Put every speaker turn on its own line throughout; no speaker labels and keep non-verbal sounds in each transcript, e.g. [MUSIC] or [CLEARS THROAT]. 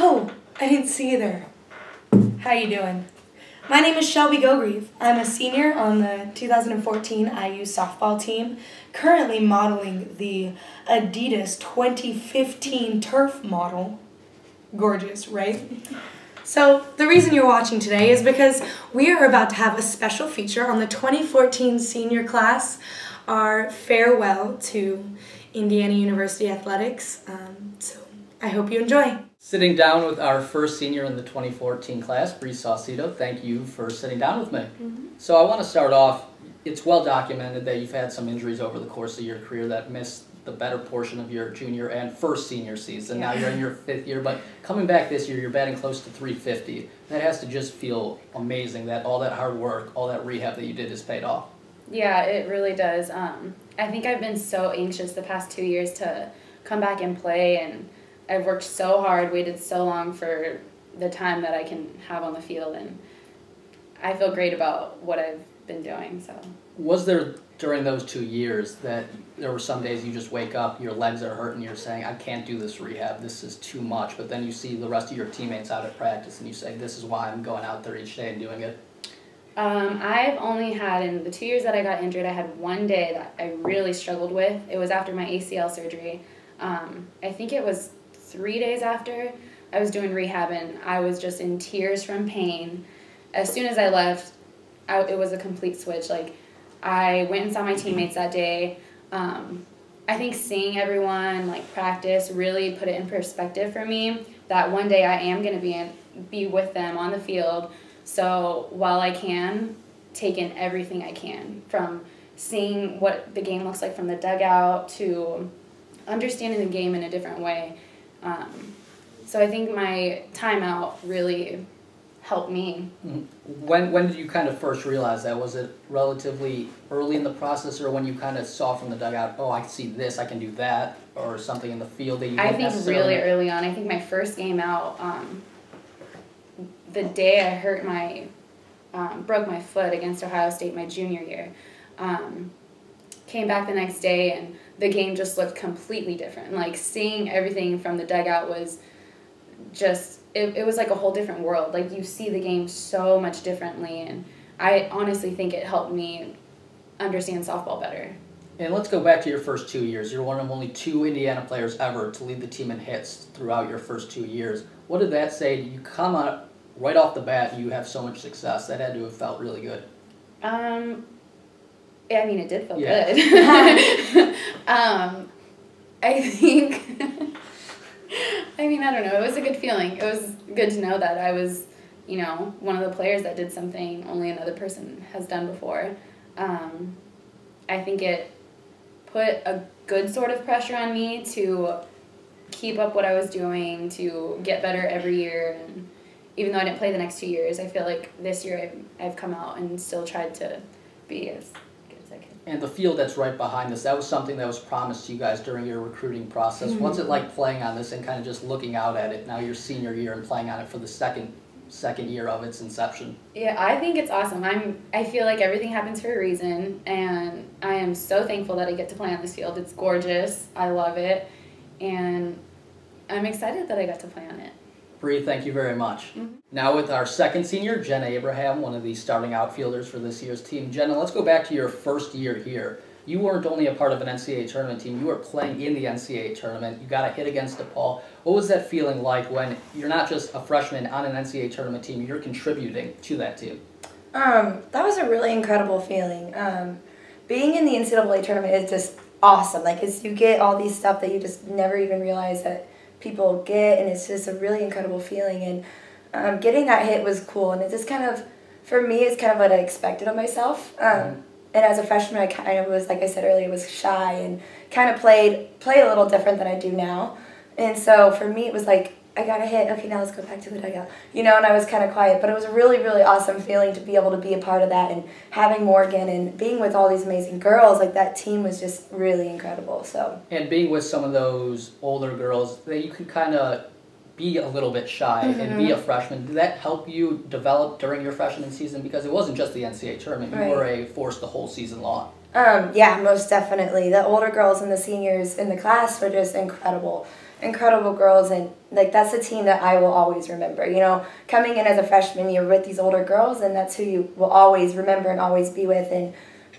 Oh, I didn't see you there. How you doing? My name is Shelby Gogrieve. I'm a senior on the 2014 IU softball team, currently modeling the Adidas 2015 turf model. Gorgeous, right? So, the reason you're watching today is because we are about to have a special feature on the 2014 senior class, our farewell to Indiana University Athletics. Um, so, I hope you enjoy.
Sitting down with our first senior in the 2014 class, Bree Saucedo. Thank you for sitting down with me. Mm-hmm. So I want to start off. It's well documented that you've had some injuries over the course of your career that missed the better portion of your junior and first senior season. Yeah. Now you're in your fifth year, but coming back this year, you're batting close to 350. That has to just feel amazing that all that hard work, all that rehab that you did has paid off.
Yeah, it really does. Um, I think I've been so anxious the past two years to come back and play and I've worked so hard, waited so long for the time that I can have on the field, and I feel great about what I've been doing. So.
Was there during those two years that there were some days you just wake up, your legs are hurting, you're saying, I can't do this rehab, this is too much, but then you see the rest of your teammates out at practice and you say, this is why I'm going out there each day and doing it?
Um, I've only had, in the two years that I got injured, I had one day that I really struggled with. It was after my ACL surgery. Um, I think it was three days after I was doing rehab and I was just in tears from pain. As soon as I left, I, it was a complete switch. Like, I went and saw my teammates that day. Um, I think seeing everyone like practice really put it in perspective for me that one day I am going to be in, be with them on the field. So while I can take in everything I can from seeing what the game looks like from the dugout to understanding the game in a different way um, so I think my timeout really helped me.
Mm-hmm. When when did you kind of first realize that? Was it relatively early in the process, or when you kind of saw from the dugout, oh, I can see this, I can do that, or something in the field that you?
I think really early on. I think my first game out, um, the day I hurt my, um, broke my foot against Ohio State my junior year, um, came back the next day and the game just looked completely different. Like seeing everything from the dugout was just it, it was like a whole different world. Like you see the game so much differently and I honestly think it helped me understand softball better.
And let's go back to your first two years. You're one of only two Indiana players ever to lead the team in hits throughout your first two years. What did that say? You come out right off the bat, you have so much success. That had to have felt really good.
Um, I mean, it did feel yeah. good. [LAUGHS] [LAUGHS] um, I think. [LAUGHS] I mean, I don't know. It was a good feeling. It was good to know that I was, you know, one of the players that did something only another person has done before. Um, I think it put a good sort of pressure on me to keep up what I was doing, to get better every year. And even though I didn't play the next two years, I feel like this year I've, I've come out and still tried to be as
and the field that's right behind us, that was something that was promised to you guys during your recruiting process. Mm-hmm. What's it like playing on this and kind of just looking out at it now your senior year and playing on it for the second second year of its inception?
Yeah, I think it's awesome. I'm I feel like everything happens for a reason and I am so thankful that I get to play on this field. It's gorgeous. I love it. And I'm excited that I got to play on it.
Bree, thank you very much. Mm-hmm. Now with our second senior, Jenna Abraham, one of the starting outfielders for this year's team. Jenna, let's go back to your first year here. You weren't only a part of an NCAA tournament team, you were playing in the NCAA tournament. You got a hit against DePaul. What was that feeling like when you're not just a freshman on an NCAA tournament team, you're contributing to that team?
Um, that was a really incredible feeling. Um, being in the NCAA tournament is just awesome. Like, it's, you get all these stuff that you just never even realize that people get, and it's just a really incredible feeling. And um, getting that hit was cool, and it just kind of, for me, it's kind of what I expected of myself. Um, mm-hmm. And as a freshman, I kind of was, like I said earlier, was shy and kind of played played a little different than I do now. And so for me, it was like I got a hit. Okay, now let's go back to the dugout. You know, and I was kind of quiet, but it was a really, really awesome feeling to be able to be a part of that and having Morgan and being with all these amazing girls. Like that team was just really incredible. So.
And being with some of those older girls, that you could kind of be a little bit shy mm-hmm. and be mm-hmm. a freshman. Did that help you develop during your freshman season? Because it wasn't just the NCAA tournament; you right. were a force the whole season long.
Um, yeah, most definitely. The older girls and the seniors in the class were just incredible incredible girls and like that's a team that I will always remember. You know, coming in as a freshman, you're with these older girls, and that's who you will always remember and always be with. And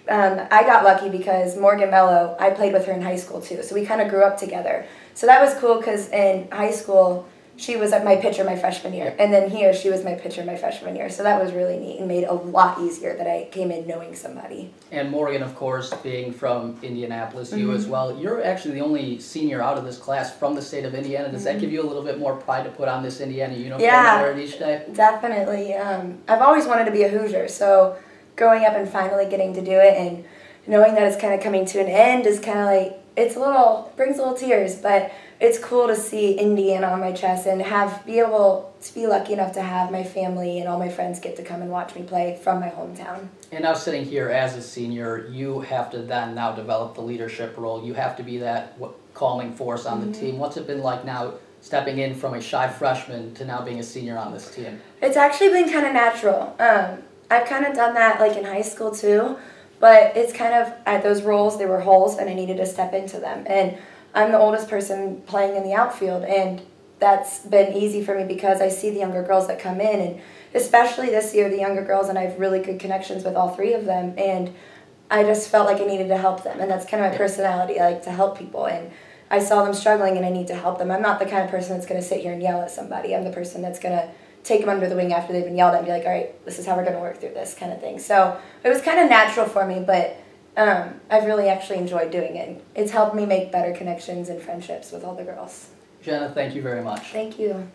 um, I got lucky because Morgan Melloh, I played with her in high school too, so we kind of grew up together. So that was cool because in high school she was my pitcher my freshman year, and then here she was my pitcher my freshman year. So that was really neat and made a lot easier that I came in knowing somebody.
And Morgan, of course, being from Indianapolis, you
Mhm.
as well. You're actually the only senior out of this class from the state of Indiana. Does that
Mhm.
give you a little bit more pride to put on this Indiana uniform
Yeah.
each day?
Definitely. Um, I've always wanted to be a Hoosier, so growing up and finally getting to do it and knowing that it's kind of coming to an end is kind of like it's a little brings a little tears, but it's cool to see Indiana on my chest and have be able to be lucky enough to have my family and all my friends get to come and watch me play from my hometown.
And now sitting here as a senior, you have to then now develop the leadership role. You have to be that what, calming force on the
Mhm.
team. What's it been like now stepping in from a shy freshman to now being a senior on this team?
It's actually been kind of natural. Um, I've kind of done that like in high school too, but it's kind of at those roles there were holes and I needed to step into them. And I'm the oldest person playing in the outfield, and that's been easy for me because I see the younger girls that come in, and especially this year, the younger girls, and I have really good connections with all three of them, and I just felt like I needed to help them, and that's kind of my personality. I like to help people, and I saw them struggling, and I need to help them. I'm not the kind of person that's going to sit here and yell at somebody. I'm the person that's going to take them under the wing after they've been yelled at and be like, all right, this is how we're going to work through this kind of thing. So it was kind of natural for me, but um, I've really actually enjoyed doing it. It's helped me make better connections and friendships with all the girls.
Jenna, thank you very much.
Thank you.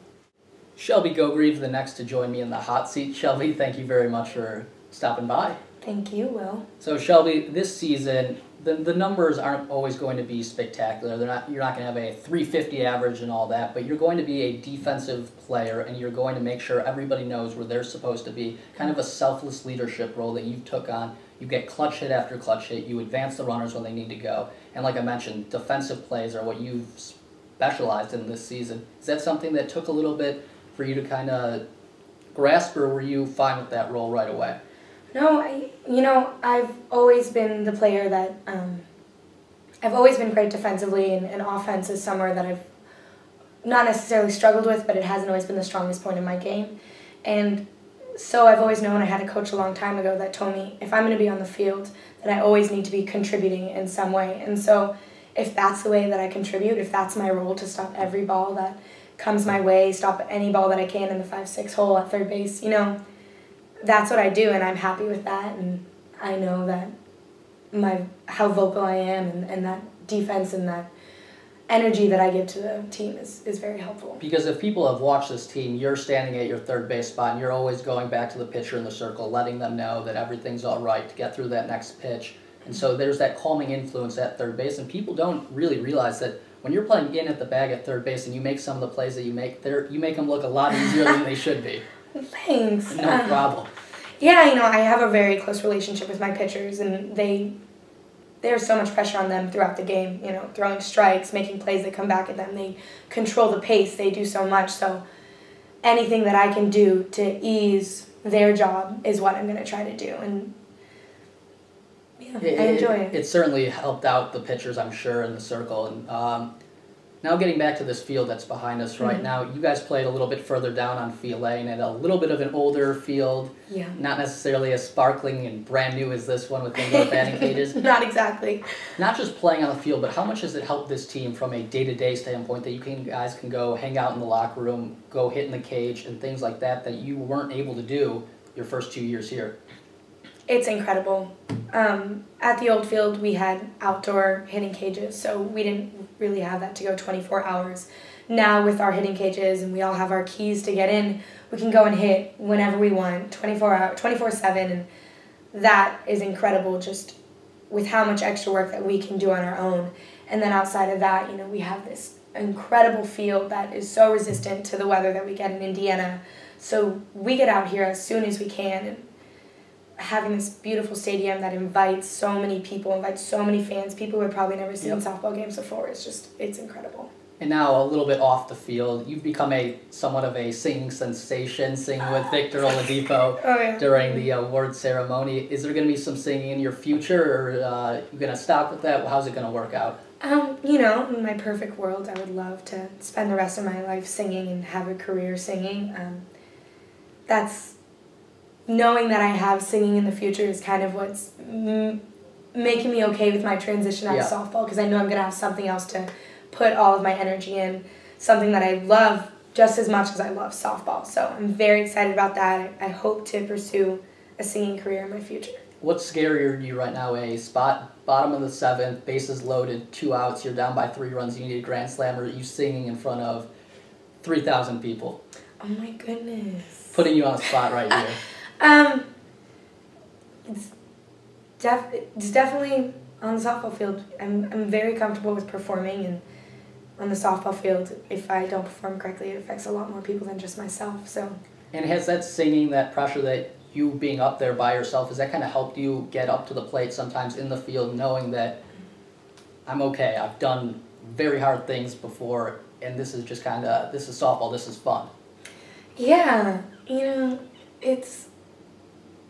Shelby Gogrieve, the next to join me in the hot seat. Shelby, thank you very much for stopping by.
Thank you, Will.
So Shelby, this season, the, the numbers aren't always going to be spectacular. They're not. You're not going to have a 350 average and all that, but you're going to be a defensive player, and you're going to make sure everybody knows where they're supposed to be. Kind of a selfless leadership role that you took on. You get clutch hit after clutch hit. You advance the runners when they need to go, and like I mentioned, defensive plays are what you've specialized in this season. Is that something that took a little bit for you to kind of grasp, or were you fine with that role right away?
No, I, you know, I've always been the player that, um, I've always been great defensively, and, and offense is somewhere that I've not necessarily struggled with, but it hasn't always been the strongest point in my game. And so I've always known I had a coach a long time ago that told me if I'm going to be on the field, that I always need to be contributing in some way. And so if that's the way that I contribute, if that's my role to stop every ball that comes my way, stop any ball that I can in the 5 6 hole at third base, you know, that's what I do, and I'm happy with that. And I know that my how vocal I am, and, and that defense and that energy that I give to the team is, is very helpful.
Because if people have watched this team, you're standing at your third base spot and you're always going back to the pitcher in the circle, letting them know that everything's all right to get through that next pitch. And so there's that calming influence at third base, and people don't really realize that when you're playing in at the bag at third base and you make some of the plays that you make, there you make them look a lot easier than they should be. [LAUGHS]
Thanks.
No
Uh,
problem.
Yeah, you know, I have a very close relationship with my pitchers, and they there's so much pressure on them throughout the game. You know, throwing strikes, making plays that come back at them. They control the pace. They do so much. So anything that I can do to ease their job is what I'm going to try to do, and yeah, I enjoy it.
It certainly helped out the pitchers, I'm sure, in the circle. And um, now getting back to this field that's behind us right
Mhm.
now, you guys played a little bit further down on Fee Lane at a little bit of an older field,
Yeah.
not necessarily as sparkling and brand new as this one with indoor [LAUGHS] batting cages.
Not exactly.
Not just playing on the field, but how much has it helped this team from a day-to-day standpoint that you can guys can go hang out in the locker room, go hit in the cage, and things like that that you weren't able to do your first two years here.
It's incredible. Um, at the old field, we had outdoor hitting cages, so we didn't really have that to go 24 hours. Now, with our hitting cages and we all have our keys to get in, we can go and hit whenever we want, 24 hour, 24 7, and that is incredible. Just with how much extra work that we can do on our own, and then outside of that, you know, we have this incredible field that is so resistant to the weather that we get in Indiana. So we get out here as soon as we can and having this beautiful stadium that invites so many people, invites so many fans, people who have probably never seen
Yep.
softball games before. It's just, it's incredible.
And now a little bit off the field, you've become a somewhat of a singing sensation, singing with Victor [LAUGHS] Oladipo
Oh yeah.
during the award ceremony. Is there going to be some singing in your future, or uh, you going to stop with that? How's it going to work out?
Um, you know, in my perfect world, I would love to spend the rest of my life singing and have a career singing. Um, that's knowing that I have singing in the future is kind of what's m- making me okay with my transition out
Yeah.
of softball because I know I'm gonna have something else to put all of my energy in, something that I love just as much as I love softball. So I'm very excited about that. I, hope to pursue a singing career in my future.
What's scarier to you right now? A spot bottom of the seventh, bases loaded, two outs, you're down by three runs, you need a grand slam, or you singing in front of three thousand people,
Oh my goodness.
putting you on a spot right here. [LAUGHS]
Um, it's, def- it's definitely on the softball field. I'm, I'm very comfortable with performing, and on the softball field, if I don't perform correctly, it affects a lot more people than just myself. So,
And has that singing, that pressure that you being up there by yourself, has that kind of helped you get up to the plate sometimes in the field, knowing that I'm okay, I've done very hard things before, and this is just kind of this is softball, this is fun.
yeah, you know, it's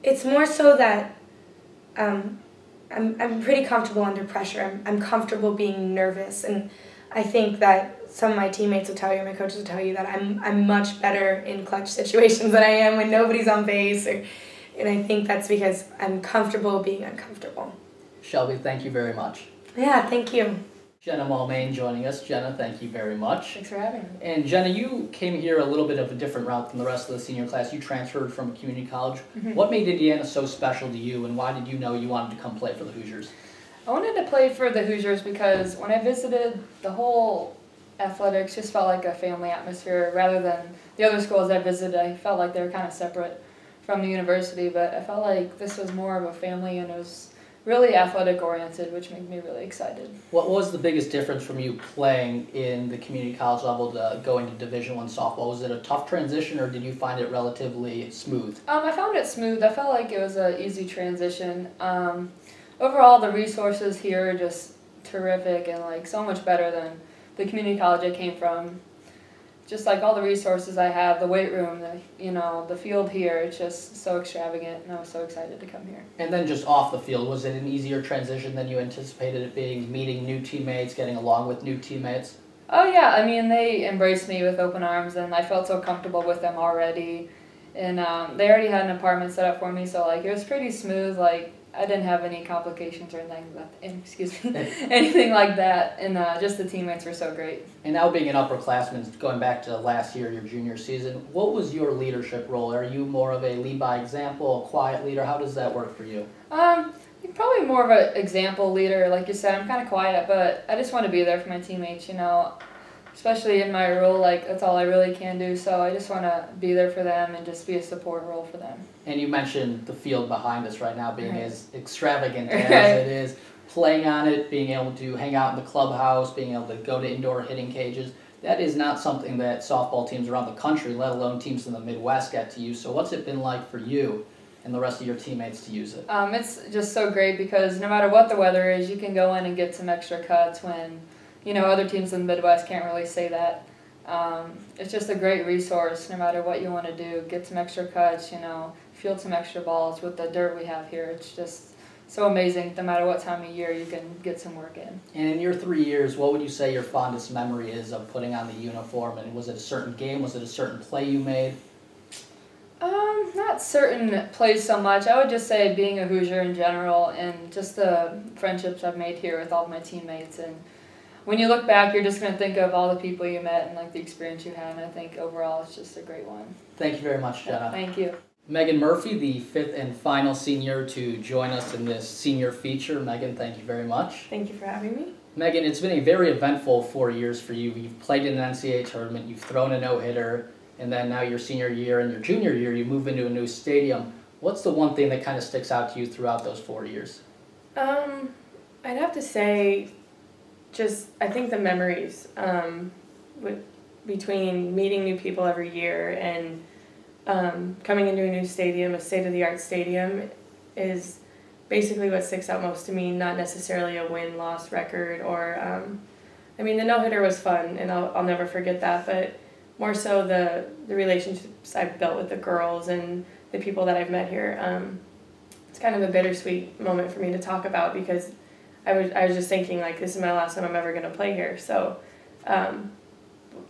it's more so that um, I'm, I'm pretty comfortable under pressure. I'm, I'm comfortable being nervous, and I think that some of my teammates will tell you, my coaches will tell you that I'm I'm much better in clutch [LAUGHS] situations than I am when nobody's on base, or, and I think that's because I'm comfortable being uncomfortable.
Shelby, thank you very much.
Yeah, thank you.
Jenna Mulmain joining us. Jenna, thank you very much.
Thanks for having me.
And Jenna, you came here a little bit of a different route than the rest of the senior class. You transferred from a community college.
Mhm.
What made Indiana so special to you, and why did you know you wanted to come play for the Hoosiers?
I wanted to play for the Hoosiers because when I visited, the whole athletics just felt like a family atmosphere rather than the other schools I visited. I felt like they were kind of separate from the university, but I felt like this was more of a family and it was really athletic oriented, which made me really excited.
What was the biggest difference from you playing in the community college level to going to Division One softball? Was it a tough transition, or did you find it relatively smooth?
Um, I found it smooth. I felt like it was an easy transition. Um, overall, the resources here are just terrific and like so much better than the community college I came from. Just like all the resources I have, the weight room, the you know the field here, it's just so extravagant, and I was so excited to come here.
And then just off the field, was it an easier transition than you anticipated it being? Meeting new teammates, getting along with new teammates.
Oh yeah, I mean they embraced me with open arms, and I felt so comfortable with them already. And um, they already had an apartment set up for me, so like it was pretty smooth. Like I didn't have any complications or anything, like, excuse me, [LAUGHS] anything like that. And uh, just the teammates were so great.
And now being an upperclassman, going back to last year, your junior season, what was your leadership role? Are you more of a lead by example, a quiet leader? How does that work for you?
Um, probably more of an example leader, like you said. I'm kind of quiet, but I just want to be there for my teammates. You know, especially in my role, like that's all I really can do. So I just want to be there for them and just be a support role for them.
And you mentioned the field behind us right now being
Right.
as extravagant [LAUGHS] as it is, playing on it, being able to hang out in the clubhouse, being able to go to indoor hitting cages. That is not something that softball teams around the country, let alone teams in the Midwest, get to use. So, what's it been like for you and the rest of your teammates to use it?
Um, it's just so great because no matter what the weather is, you can go in and get some extra cuts when, you know, other teams in the Midwest can't really say that. Um, it's just a great resource no matter what you want to do. Get some extra cuts, you know, field some extra balls with the dirt we have here. It's just so amazing. No matter what time of year, you can get some work in.
And in your three years, what would you say your fondest memory is of putting on the uniform? And was it a certain game? Was it a certain play you made?
Um, not certain plays so much. I would just say being a Hoosier in general and just the friendships I've made here with all my teammates. And when you look back, you're just going to think of all the people you met and like the experience you had. And I think overall it's just a great one.
Thank you very much, Jenna.
Thank you.
Megan Murphy, the fifth and final senior to join us in this senior feature. Megan, thank you very much.
Thank you for having me.
Megan, it's been a very eventful four years for you. You've played in an NCAA tournament, you've thrown a no hitter, and then now your senior year and your junior year, you move into a new stadium. What's the one thing that kind of sticks out to you throughout those four years?
Um, I'd have to say, just I think the memories um, with between meeting new people every year and um, coming into a new stadium, a state of the art stadium, is basically what sticks out most to me. Not necessarily a win loss record or, um, I mean, the no hitter was fun and I'll I'll never forget that, but more so the the relationships I've built with the girls and the people that I've met here. Um, it's kind of a bittersweet moment for me to talk about because I was I was just thinking like this is my last time I'm ever gonna play here. So, um,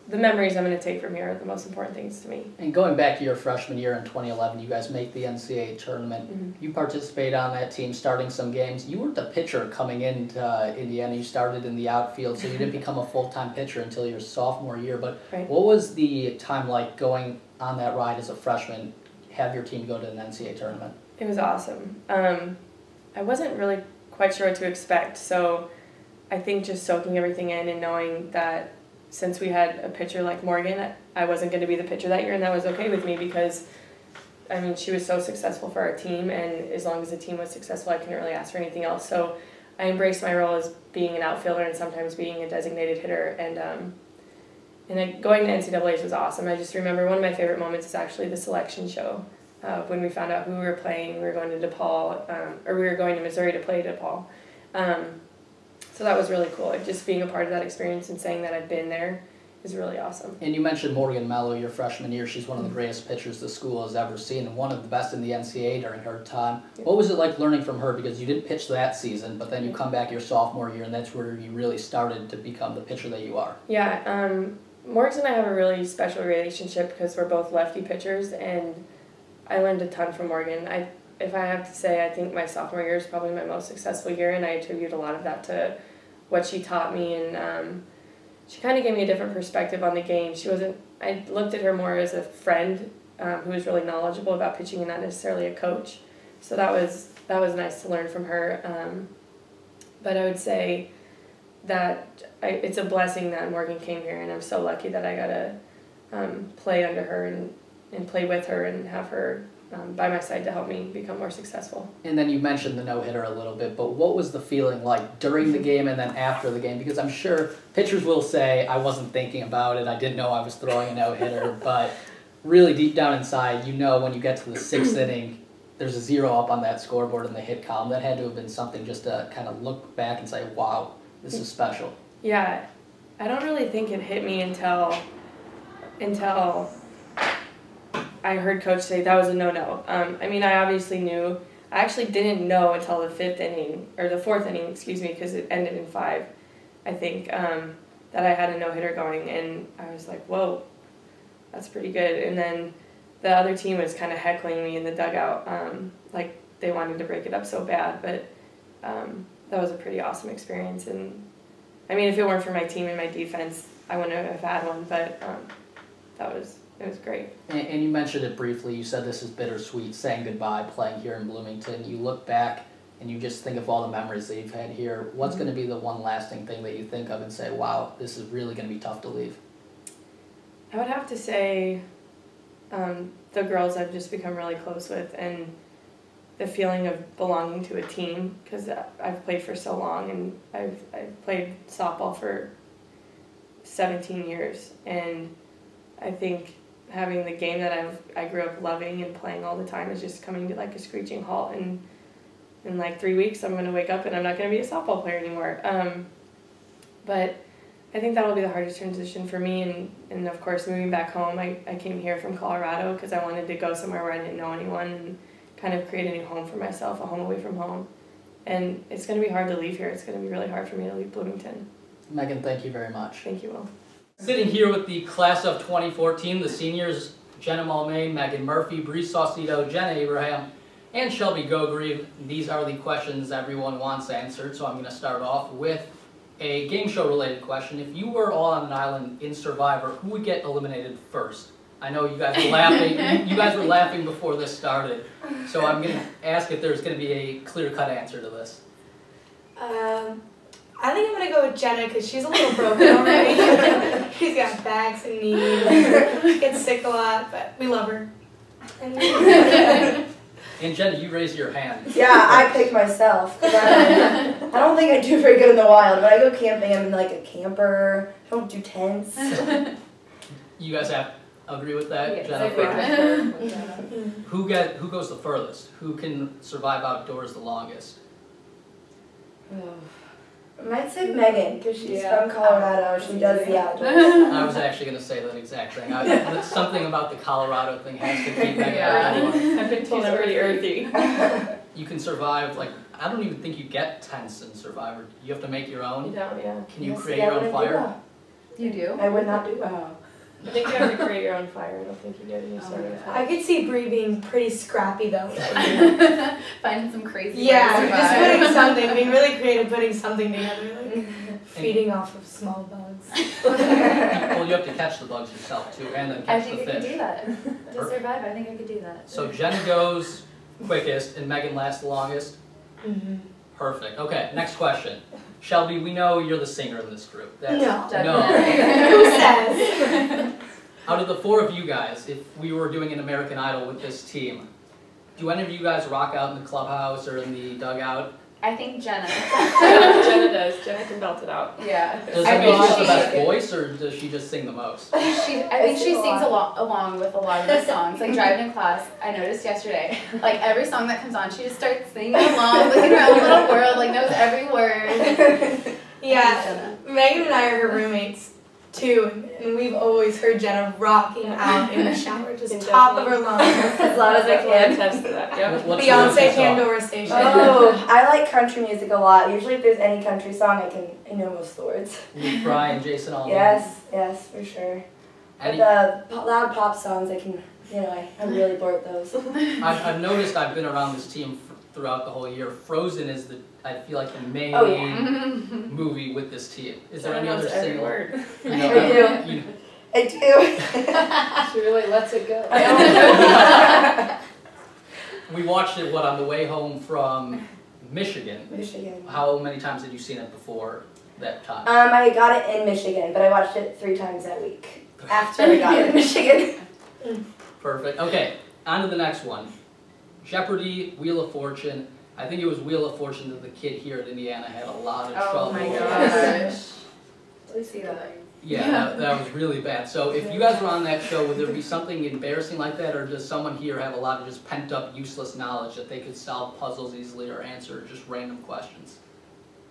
the memories I'm gonna take from here are the most important things to me.
And going back to your freshman year in 2011, you guys make the NCAA tournament.
Mhm.
You participate on that team, starting some games. You weren't the pitcher coming into uh, Indiana. You started in the outfield, so you didn't [LAUGHS] become a full time pitcher until your sophomore year. But
Right.
what was the time like going on that ride as a freshman? Have your team go to an NCAA tournament.
It was awesome. Um, I wasn't really quite sure what to expect, so I think just soaking everything in and knowing that since we had a pitcher like Morgan, I wasn't going to be the pitcher that year, and that was okay with me because, I mean, she was so successful for our team, and as long as the team was successful, I couldn't really ask for anything else. So I embraced my role as being an outfielder and sometimes being a designated hitter, and um, and then going to NCAA's was awesome. I just remember one of my favorite moments is actually the selection show uh, when we found out who we were playing. We were going to DePaul, um, or we were going to Missouri to play DePaul. Um, so that was really cool. Just being a part of that experience and saying that I've been there is really awesome.
And you mentioned Morgan Melloh your freshman year. She's one of the greatest pitchers the school has ever seen and one of the best in the NCAA during her time.
Yeah.
What was it like learning from her? Because you didn't pitch that season, but then you come back your sophomore year, and that's where you really started to become the pitcher that you are.
Yeah, um, Morgan and I have a really special relationship because we're both lefty pitchers, and I learned a ton from Morgan. I, if I have to say, I think my sophomore year is probably my most successful year, and I attribute a lot of that to what she taught me, and um, she kind of gave me a different perspective on the game. She wasn't. I looked at her more as a friend um, who was really knowledgeable about pitching, and not necessarily a coach. So that was that was nice to learn from her. Um, but I would say that I, it's a blessing that Morgan came here, and I'm so lucky that I got to um, play under her and, and play with her and have her um, by my side to help me become more successful.
And then you mentioned the no hitter a little bit, but what was the feeling like during the game and then after the game? Because I'm sure pitchers will say, I wasn't thinking about it, I didn't know I was throwing a no hitter, [LAUGHS] but really deep down inside, you know when you get to the sixth [CLEARS THROAT] inning, there's a zero up on that scoreboard in the hit column. That had to have been something just to kind of look back and say, wow, this is special.
Yeah, I don't really think it hit me until until I heard coach say that was a no no. Um, I mean, I obviously knew. I actually didn't know until the fifth inning or the fourth inning, excuse me, because it ended in five. I think um, that I had a no hitter going, and I was like, whoa, that's pretty good. And then the other team was kind of heckling me in the dugout, um, like they wanted to break it up so bad, but. Um, that was a pretty awesome experience and I mean if it weren't for my team and my defense I wouldn't have had one but um, that was it was great
And, and you mentioned it briefly. You said this is bittersweet, saying goodbye, playing here in Bloomington. You look back and you just think of all the memories that you've had here. What's going to be the one lasting thing that you think of and say, wow, this is really going to be tough to leave?
I would have to say um, the girls I've just become really close with and the feeling of belonging to a team because I've played for so long and I've, I've played softball for 17 years and I think having the game that I've I grew up loving and playing all the time is just coming to like a screeching halt and in like three weeks I'm gonna wake up and I'm not gonna be a softball player anymore. Um, but I think that'll be the hardest transition for me and, and of course moving back home I, I came here from Colorado because I wanted to go somewhere where I didn't know anyone and kind of create a new home for myself, a home away from home. And it's going to be hard to leave here. It's going to be really hard for me to leave Bloomington.
Megan, thank you very much.
Thank you, Will.
Sitting here with the class of 2014, the seniors Jenna Mulmain, Megan Murphy, Bree Saucedo, Jenna Abraham, and Shelby Gogrieve. These are the questions everyone wants answered, so I'm going to start off with a game show related question. If you were all on an island in Survivor, who would get eliminated first? I know you guys were laughing. [LAUGHS] you, you guys were laughing before this started, so I'm going to ask if there's going to be a clear cut answer to this.
Um, I think I'm gonna go with Jenna because she's a little broken already. [LAUGHS] she's got bags and knees. she gets sick a lot, but we love her. And [LAUGHS]
And Jenna, you raised your hand.
Yeah, I picked myself. I, I don't think I do very good in the wild. When I go camping, I'm like a camper. I don't do tents.
You guys have agree with that,
Yes,
Jennifer? [LAUGHS] Who get who goes the furthest? Who can survive outdoors the longest?
I might say Megan because she's
Yeah.
from Colorado. She does the outdoors.
I was actually going to say that exact thing. I, that's something about the Colorado thing has to keep Megan
Yeah.
out.
I've been told I'm pretty earthy. [LAUGHS]
You can survive like I don't even think you get tents in Survivor. You have to make your
You
own.
don't, yeah.
Can you
Yes,
create
yeah,
your own fire?
You do?
I would not do that.
I think you have to create your own fire. I don't think you do it. You
Oh
start
my
with
God.
I could see Bree being pretty scrappy though. [LAUGHS]
Finding some crazy
yeah,
way to
just putting [LAUGHS] something, being really creative, putting something together, like feeding off of small bugs. [LAUGHS]
well, you have to catch the bugs yourself too, and then catch
think
the
I think
I could
do that. To survive, I think I could do that.
So Jen goes quickest, and Megan lasts the longest.
Mm-hmm.
Perfect. Okay, next question. Shelby, we know you're the singer in this group. That's,
No.
Definitely. [LAUGHS]
Who says? [LAUGHS]
Out of the four of you guys, if we were doing an American Idol with this team, do any of you guys rock out in the clubhouse or in the dugout?
I think Jenna.
Jenna, [LAUGHS] Jenna does. Jenna can belt it out.
Yeah.
Does
I
mean
think
she has the best voice, or does she just sing the most? [LAUGHS]
She, I think she
sing a
sings
lot.
along, along with a lot of the songs. Like driving to class, I noticed yesterday, like every song that comes on, she just starts singing along, like in her own little world, like knows every word. [LAUGHS]
Yeah, Megan and I are her roommates too, and we've always heard Jenna rocking out in the [LAUGHS] shower, just
Can
top of her lungs.
As loud as I
Definitely
can.
attest to that. Yep.
What- what's your
Beyonce
go-to?
Pandora Station.
Oh, [LAUGHS] I like country music a lot. Usually, if there's any country song, I can I know most of the words.
With Brian, Jason, all
Yes, yes, for sure. But
Any,
the po- loud pop songs, I can, you know, I, I'm really bored with those.
I've, I've noticed I've been around this team f- throughout the whole year. Frozen is the I feel like the main
Oh, yeah. [LAUGHS]
movie with this team. Is there any other
knows every
single?
word.
You [LAUGHS]
I do.
you-
I [LAUGHS]
She really lets it go.
we watched it what on the way home from Michigan.
Michigan.
How many times had you seen it before that time?
Um, I got it in Michigan, but I watched it three times that week after I got it in Michigan.
Perfect. Okay, on to the next one. Jeopardy, Wheel of Fortune. I think it was Wheel of Fortune that the kid here at Indiana had a lot of
Oh
trouble.
Oh my
with.
gosh. Let's see that.
Yeah, that, that was really bad. So if you guys were on that show, would there be something embarrassing like that, or does someone here have a lot of just pent up useless knowledge that they could solve puzzles easily or answer just random questions?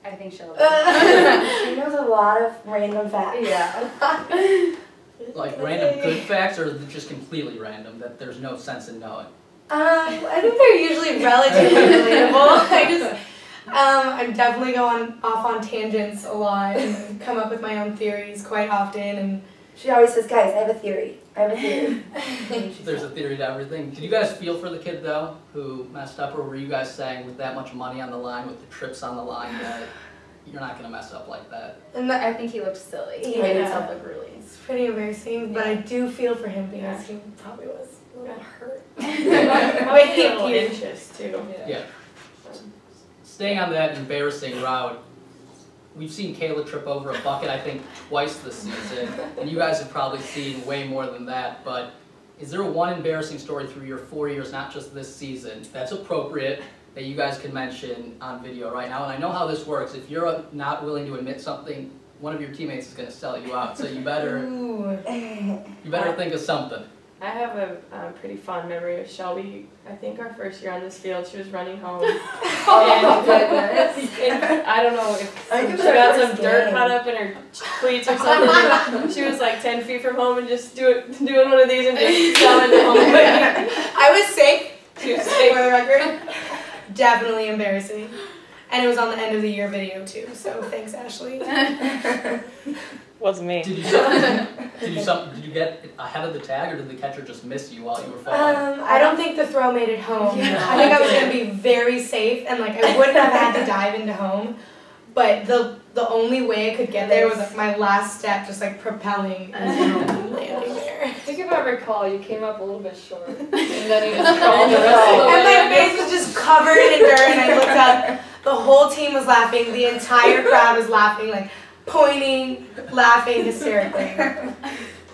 I think she'll. [LAUGHS]
she knows a lot of random facts.
yeah.
Like random good facts, or just completely random that there's no sense in knowing?
Um, I think they're usually relatively [LAUGHS] relatable. I just, um, I'm definitely going off on tangents a lot and come up with my own theories quite often. And
She always says, guys, I have a theory. I have a theory. [LAUGHS]
There's a theory to everything. Did you guys feel for the kid though, who messed up, or were you guys saying with that much money on the line, with the trips on the line, that you're not gonna mess up like that?
and that,
I think he looked silly. He made himself look really.
it's pretty embarrassing, but I do feel for him because he probably was a little hurt. [LAUGHS]
I
Wait,
was a anxious too.
Yeah. Staying on that embarrassing route, we've seen Kayla trip over a bucket, I think, twice this season, and you guys have probably seen way more than that, but is there one embarrassing story through your four years, not just this season, that's appropriate, that you guys can mention on video right now? And I know how this works, if you're uh, not willing to admit something, one of your teammates is gonna sell you out, so you better, you better think of something.
I have a um, pretty fond memory of Shelby. I think our first year on this field, she was running home. [LAUGHS]
Oh goodness.
and [LAUGHS] I don't know if
I
she got some
first
dirt
game.
caught up in her cleats or [LAUGHS] something. she was like ten feet from home and just do it, doing one of these and just selling it home.
I was safe,
She was
for the record. Definitely embarrassing. And it was on the end of the year video too, so thanks, Ashley.
Wasn't me.
Did you, some, [LAUGHS] did you some, did you get ahead of the tag, or did the catcher just miss you while you were falling?
Um, I don't think the throw made it home.
Yeah.
I think I was gonna [LAUGHS] be very safe and like I wouldn't have had to [LAUGHS] dive into home. But the the only way I could get there was like my last step just like propelling and landing there.
I think if I recall, you came up a little bit short, and then you just crawled the rest of the
And my face was just covered in dirt and I looked up. The whole team was laughing, the entire crowd was laughing, like pointing, laughing hysterically.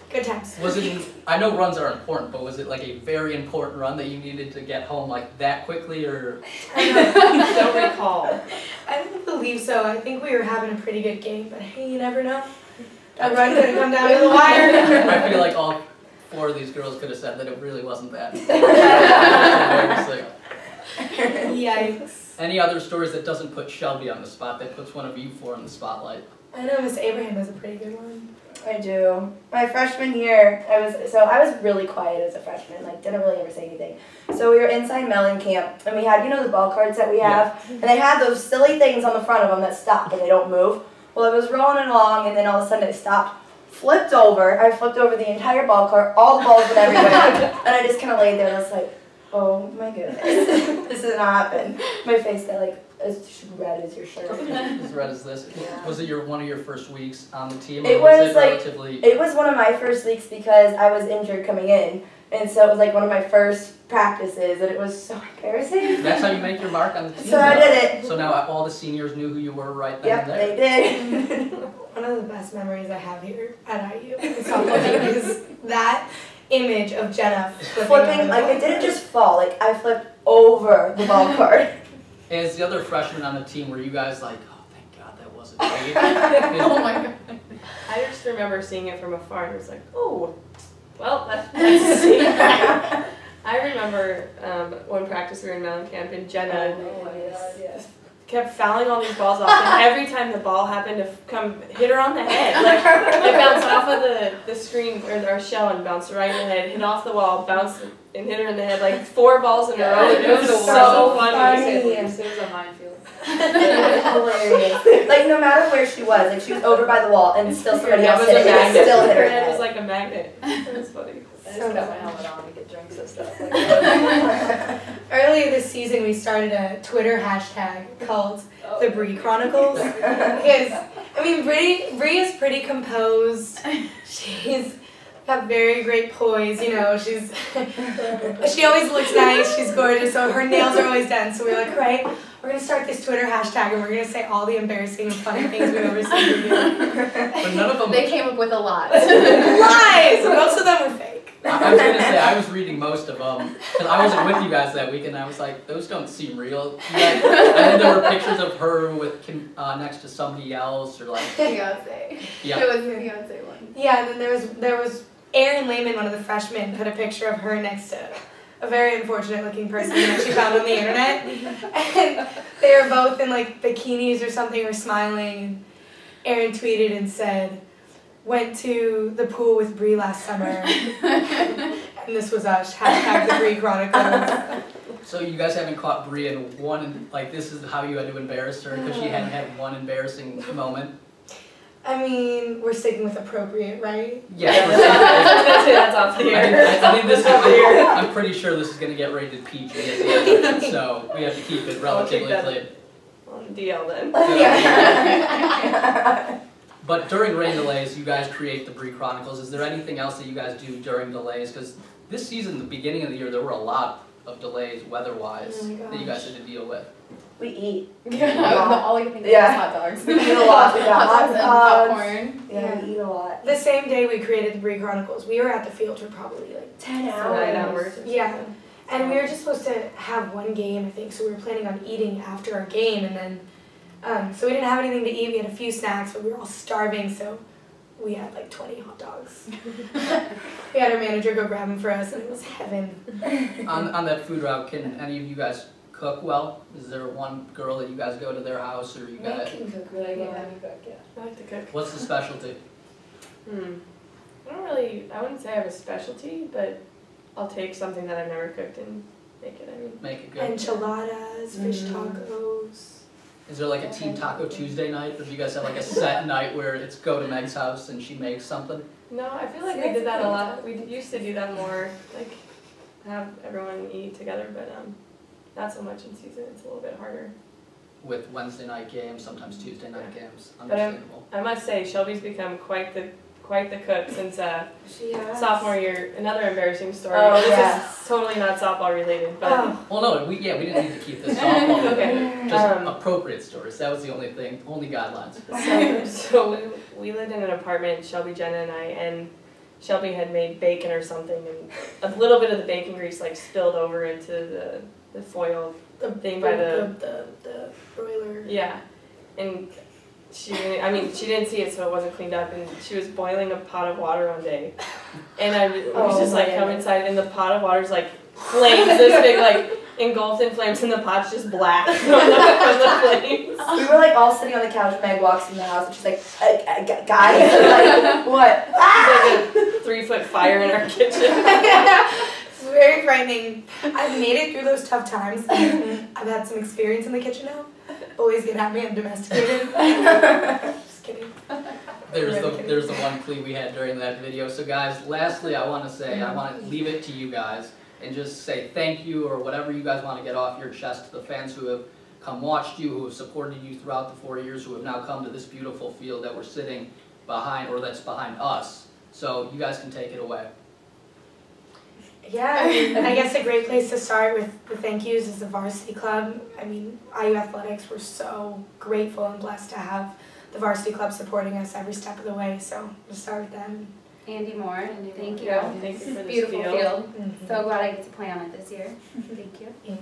Good times.
Was it? I know runs are important, but was it like a very important run that you needed to get home like that quickly, or I
Don't recall.
I don't believe so. I think we were having a pretty good game, but hey, you never know. That run could have come down to the wire.
I feel like all four of these girls could have said that it really wasn't that. [LAUGHS]
Yikes.
Any other stories that doesn't put Shelby on the spot that puts one of you four on the spotlight?
I know Miss Abraham has a pretty good one.
I do. My freshman year, I was so I was really quiet as a freshman. Like didn't really ever say anything. So we were inside Mellencamp, and we had you know the ball cards that we have, and they had those silly things on the front of them that stop and they don't move. Well, I was rolling along, and then all of a sudden it stopped, flipped over. I flipped over the entire ball cart. All the balls went everywhere, [LAUGHS] and I just kind of laid there. and I was like, oh my goodness, [LAUGHS] this is not happen. My face got like as red as your shirt. [LAUGHS]
As red as this.
Yeah.
Was it your one of your first weeks on the team?
It
was,
was,
it
like-
relatively
It was one of my first weeks because I was injured coming in, and so it was like one of my first practices, and it was so embarrassing. [LAUGHS]
That's how you make your mark on the team.
So I did it.
So now all the seniors knew who you were right then
Yep,
and there.
they did. [LAUGHS]
One of the best memories I have here at IU in softball team is that image of Jenna flipping,
Flipping, like
ball.
it didn't just fall, like I flipped over the ball card.
As the other freshmen on the team, were you guys like, oh, thank God that wasn't me? [LAUGHS] [LAUGHS]
oh my god.
I just remember seeing it from afar and it was like, oh, well, [LAUGHS] that, that's see. I remember um, one practice we were in Mellencamp and Jenna kept fouling all these balls off, and every time the ball happened to f- come hit her on the head, like it bounced off of the, the screen or our shell and bounced right in the head, hit off the wall, bounced and hit her in the head, like four balls in a row. It was
So
so funny.
funny.
It was a minefield.
It was hilarious. Like no matter where she was, like she was over by the wall, and still somebody else hit
a
it, and it
magnet.
still hit her.
Her
in the
head
head.
was like a magnet. It was funny.
I
So
just got my helmet on to get drinks and stuff. Like. [LAUGHS]
Earlier this season, we started a Twitter hashtag called
Oh.
the Bree Chronicles. [LAUGHS] because I mean, Bree Bree is pretty composed. She's got very great poise. You know, she's [LAUGHS] she always looks nice. She's gorgeous. So her nails are always done. So we're like, right, we're gonna start this Twitter hashtag, and we're gonna say all the embarrassing and funny things we've ever seen her.
But none of them.
They came up with a lot.
Lies. Most of them were fake.
I I was gonna say I was [LAUGHS] reading most of them because I wasn't with you guys that week, and I was like, those don't seem real. You and then there were pictures of her with uh, next to somebody else, or like,
Beyonce.
yeah.
It was the Beyonce one.
Yeah, and then there was there was Aaron Lehman, one of the freshmen, put a picture of her next to a very unfortunate looking person that she found on the internet. And they were both in like bikinis or something or smiling Aaron tweeted and said, Went to the pool with Bree last summer [LAUGHS] and this was us, hashtag the Bree Chronicles.
So you guys haven't caught Bree in one, like this is how you had to embarrass her because she hadn't had one embarrassing moment.
I mean, we're sticking with appropriate, right?
Yeah. we're
I was
saying-
gonna say that's off the
I think,
air.
I think this is, [LAUGHS] I'm pretty sure this is gonna get rated PG at the end so we have to keep it
I'll
relatively clean.
On DL then. [LAUGHS]
But during rain delays, you guys create the Bree Chronicles. Is there anything else that you guys do during delays? Because this season, the beginning of the year, there were a lot of delays weather-wise
Oh
that you guys had to deal with.
we eat. Yeah. [LAUGHS]
All I can think of
Yeah.
is hot dogs.
We eat a lot. We got
hot dogs and popcorn.
Yeah, we eat a lot.
The same day we created the Bree Chronicles, we were at the field for probably like
Ten
Nine
hours.
hours.
Yeah. And we were just supposed to have one game, I think, so we were planning on eating after our game, and then, um, so we didn't have anything to eat. We had a few snacks, but we were all starving, so we had like 20 hot dogs. [LAUGHS] we had our manager go grab them for us, and it was heaven. [LAUGHS]
On, on that food route, can any of you guys cook well? Is there one girl that you guys go to their house, or you guys?
I can cook
really well. I like to cook.
What's the specialty?
Hmm. I don't really, I wouldn't say I have a specialty, but I'll take something that I've never cooked and make it. I mean,
Make it good.
Enchiladas, fish
Mm.
tacos.
Is there like a Team Taco Tuesday night, or do you guys have like a set [LAUGHS] night where it's go to Meg's house and she makes something?
no, I feel like
See,
we did that
a
a lot. We used to do that more, like have everyone eat together, but um, not so much in season. It's a little bit harder.
With Wednesday night games, sometimes Tuesday night games.
But, um,
Understandable.
I must say, Shelby's become quite the quite the cook since uh,
She has.
sophomore year. Another embarrassing story.
Oh,
this
yes.
is totally not softball related, but
Oh,
Well, no, we yeah we didn't need to keep this [LAUGHS] softball.
okay.
Just
Um,
appropriate stories. That was the only thing, only guidelines. [LAUGHS]
So, so we, we lived in an apartment, Shelby, Jenna, and I, and Shelby had made bacon or something, and a little bit of the bacon grease like spilled over into the, the foil
the
thing by the
the, the, the broiler.
yeah, and she didn't, I mean she didn't see it, so it wasn't cleaned up, and she was boiling a pot of water one day, and I was
Oh,
just like
man.
come inside, and the pot of water's like flames this big, like engulfed in flames and the pot's just black [LAUGHS] from the, from the flames.
We were like all sitting on the couch. Meg walks in the house and she's like, uh, uh, "Guys, [LAUGHS] like, what?"
There's like a three foot fire in our kitchen. [LAUGHS]
it's very frightening. I've made it through those tough times. I've had some experience in the kitchen now. Boys get at me, I'm domesticated. [LAUGHS] Just kidding.
There's the
kidding.
there's the one plea we had during that video. So guys, lastly, I want to say I want to mm-hmm. leave it to you guys and just say thank you or whatever you guys want to get off your chest to the fans who have come watched you, who have supported you throughout the four years, who have now come to this beautiful field that we're sitting behind or that's behind us. So you guys can take it away.
Yeah, I mean, I [LAUGHS] guess a great place to start with the thank yous is the varsity club. I mean, IU Athletics, we're so grateful and blessed to have the varsity club supporting us every step of the way. So we'll start with them.
Andy Moore,
Andy
thank
Moore.
you.
Yeah, thank you for this
Beautiful
field.
field.
Mhm.
So glad I get to play on it this year. [LAUGHS] Thank you.
Yeah.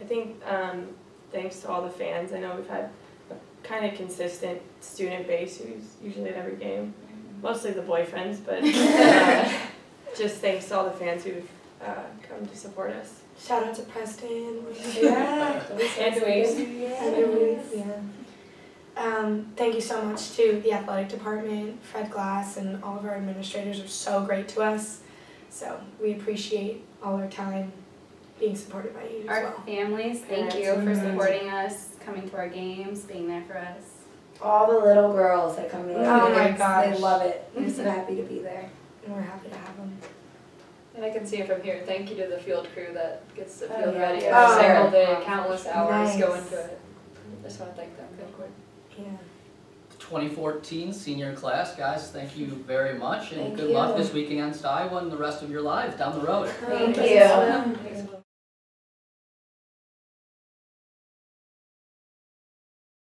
I think um, thanks to all the fans. I know we've had a kind of consistent student base who's usually at every game. Mostly the boyfriends, but [LAUGHS] uh, just thanks to all the fans who've uh, come to support us.
Shout out to Preston. [LAUGHS]
Yeah.
And Louise.
And Louise, yeah. Um, thank you so much to the athletic department, Fred Glass, and all of our administrators are so great to us. So we appreciate all our time being supported by you as
Our
well.
families, thank you for supporting us, coming to our games, being there for us.
All the little girls that come to the
Oh my
games,
gosh.
they love it. They're so happy to be there.
And we're happy to have them.
And I can see it from here. Thank you to the field crew that gets the
Oh,
field
yeah.
ready every
Oh,
single
yeah.
day, countless hours
Nice.
go into it. I just want to thank them real quick.
Yeah.
2014 senior class, guys, thank you very much and
Thank
good luck this weekend against Iowa and the rest of your lives down the road.
Thank
Thank
you.
you.